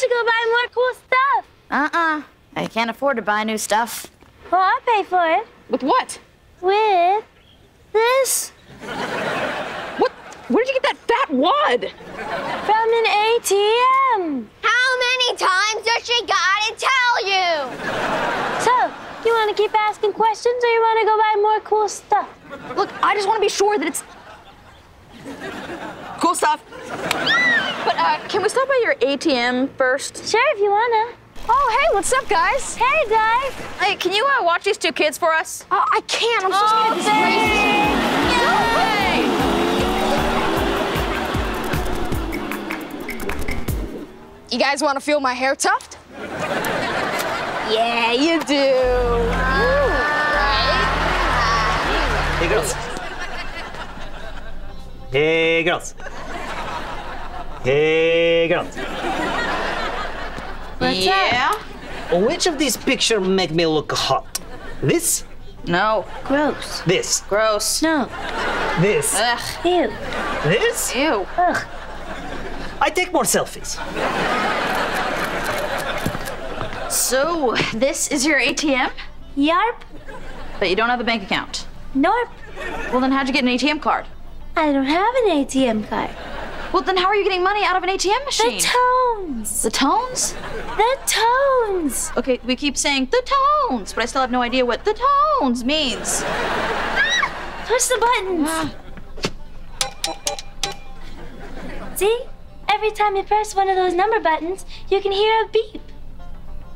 should go buy more cool stuff. Uh-uh. I can't afford to buy new stuff. Well, I'll pay for it. With what? With this What? Where did you get that fat wad? from an ATM. How many times does she gotta tell you? So, you want to keep asking questions or you want to go buy more cool stuff? Look, I just want to be sure that it's cool stuff. But uh, can we stop by your ATM first? Sure, if you want to. Oh, hey, what's up, guys? Hey, guys. Hey, can you uh, watch these two kids for us? Oh, I can't. I'm supposed to be You guys want to feel my hair tuft? yeah, you do. Hey, girls. Hey, girls. Hey, girls. What's yeah? Oh, which of these pictures make me look hot? This? No. Gross. This? Gross. No. This? Ugh. Ew. This? Ew. Ugh. I take more selfies. So, this is your ATM? Yarp. But you don't have a bank account. Norp. Well, then how'd you get an ATM card? I don't have an ATM card. Well, then how are you getting money out of an ATM machine? The tones. The tones? The tones. Okay, we keep saying the tones, but I still have no idea what the tones means. Push the buttons. Ah. See? Every time you press one of those number buttons, you can hear a beep.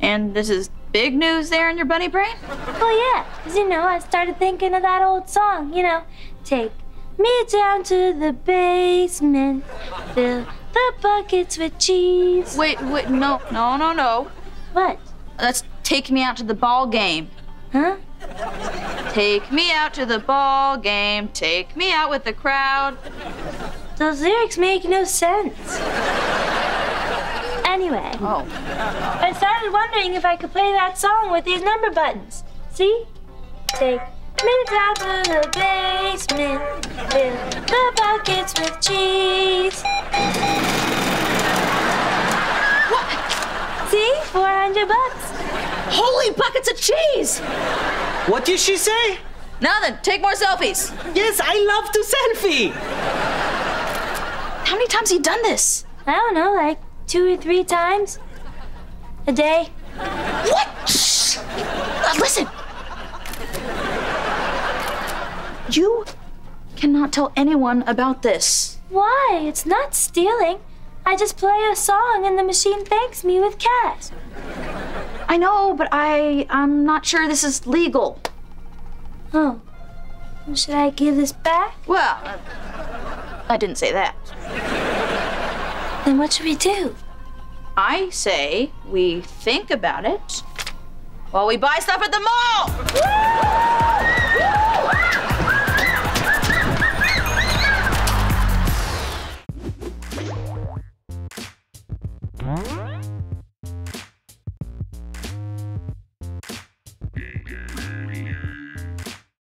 And this is big news there in your bunny brain? Well, yeah, 'cause you know, I started thinking of that old song, you know, take me down to the basement, fill the buckets with cheese. Wait, wait, no, no, no, no. What? Let's take me out to the ball game. Huh? Take me out to the ball game. Take me out with the crowd. Those lyrics make no sense. Anyway, Oh. I started wondering if I could play that song with these number buttons. See? Take me down to the basement, fill the buckets with cheese. What? See? 400 bucks. Holy buckets of cheese! What did she say? Nothing. Take more selfies. Yes, I love to selfie. How many times have you done this? I don't know, like two or three times a day. What? Shh. Uh, listen. You cannot tell anyone about this. Why? It's not stealing. I just play a song and the machine thanks me with cash. I know, but I I'm not sure this is legal. Oh. Should I give this back? Well, I didn't say that. Then what should we do? I say we think about it while we buy stuff at the mall. Huh?